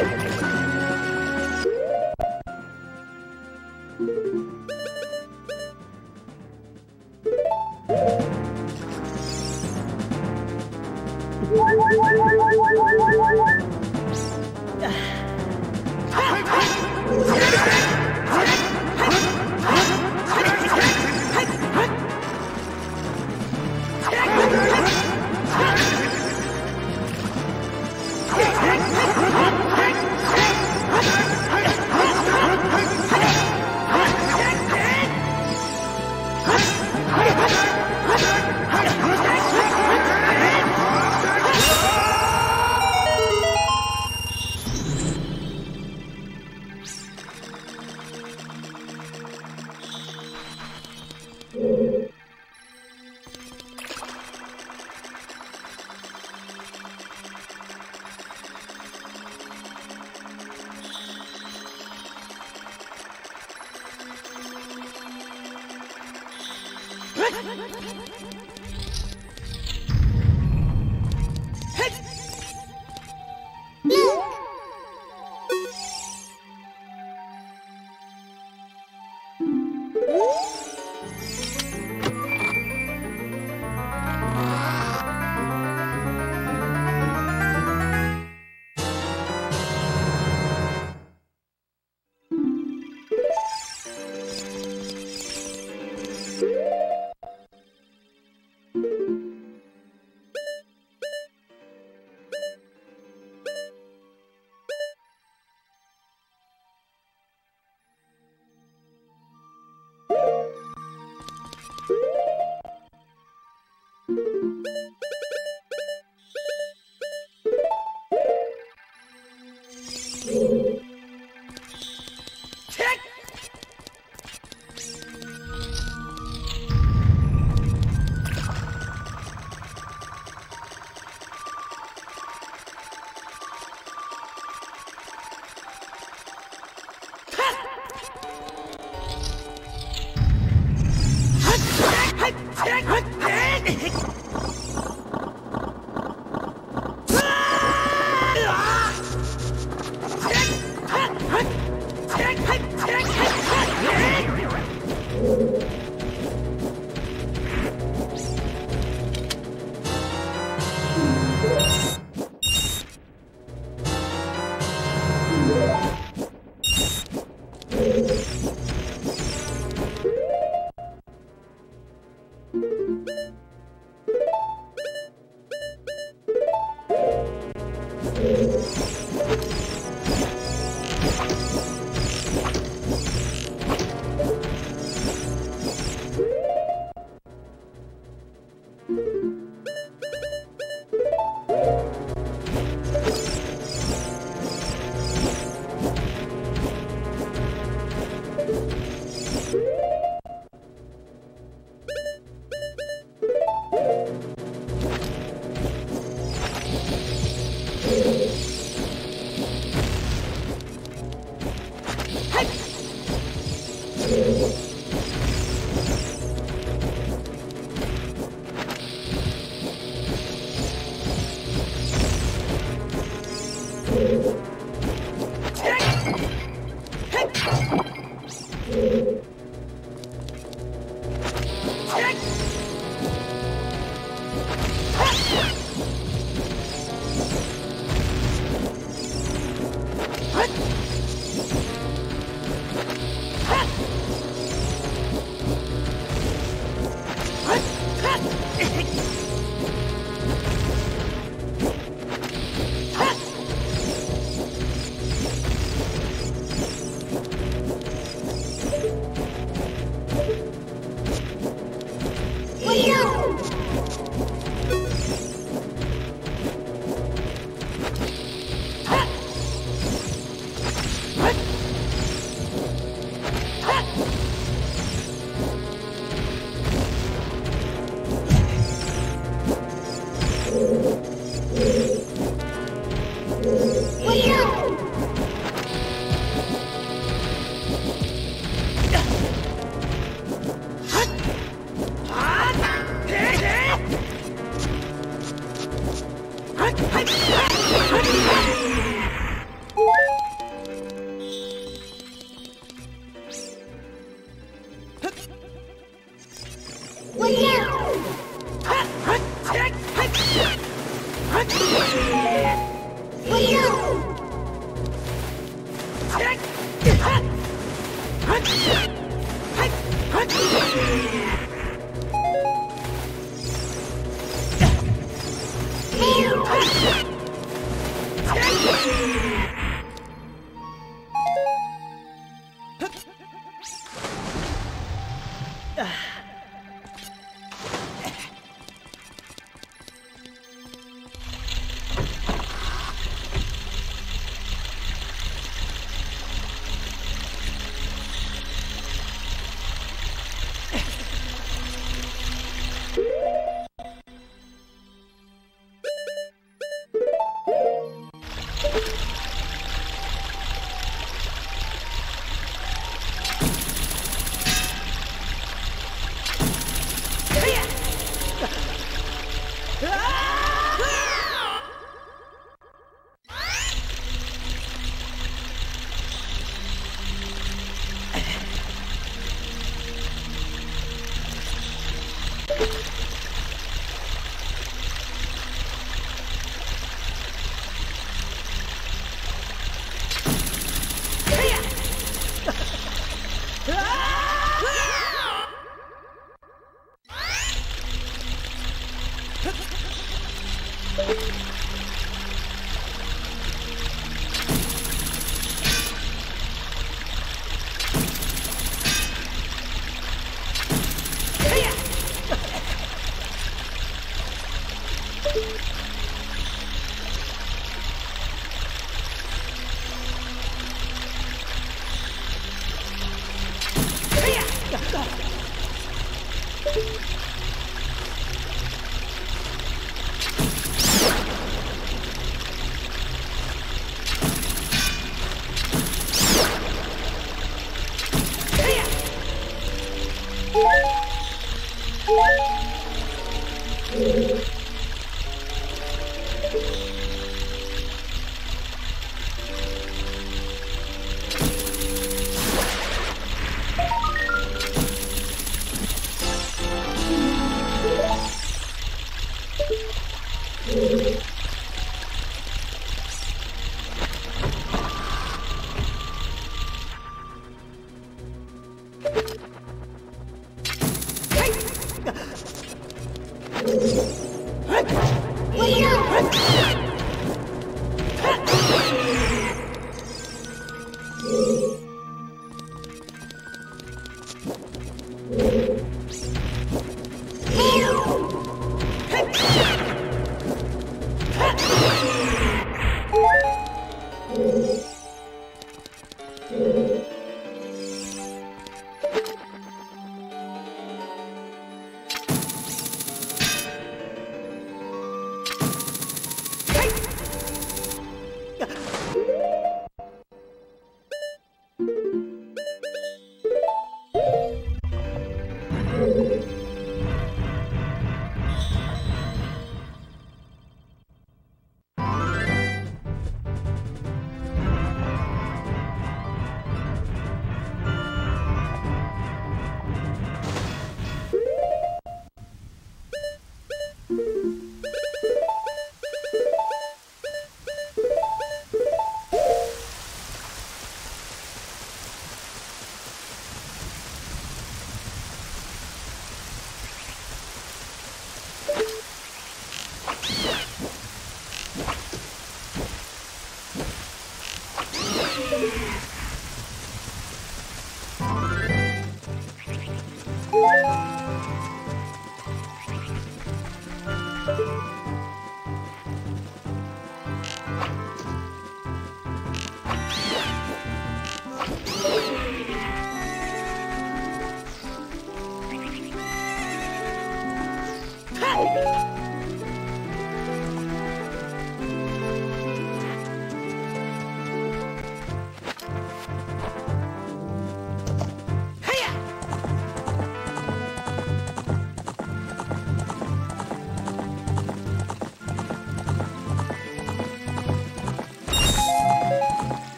Bye. ハハハハ!はい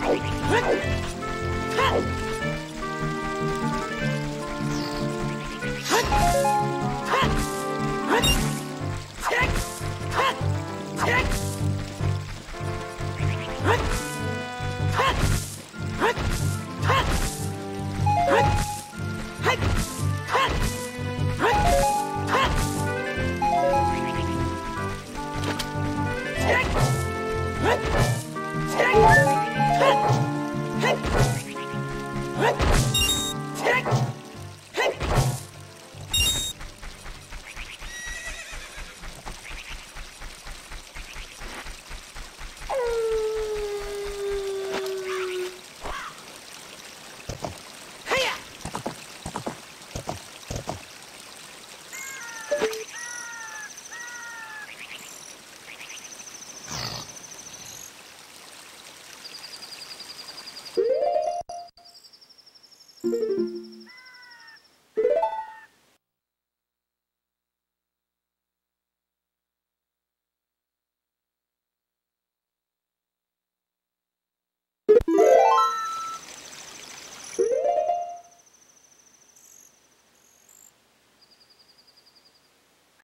Huh? Música